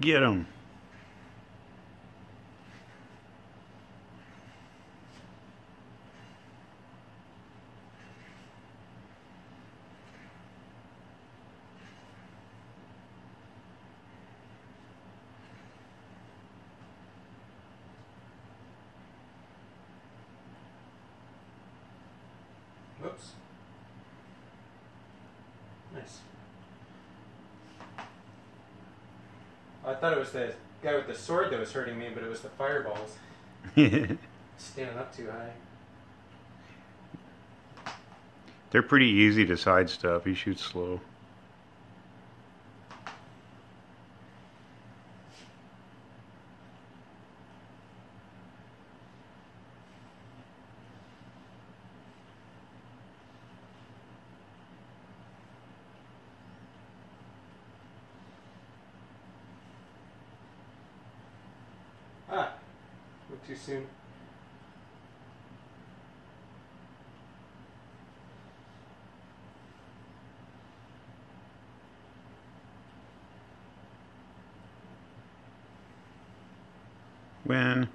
Get him. Whoops. Nice. I thought it was the guy with the sword that was hurting me, but it was the fireballs standing up too high. They're pretty easy to sidestep. He shoots slow. Ah, went too soon. When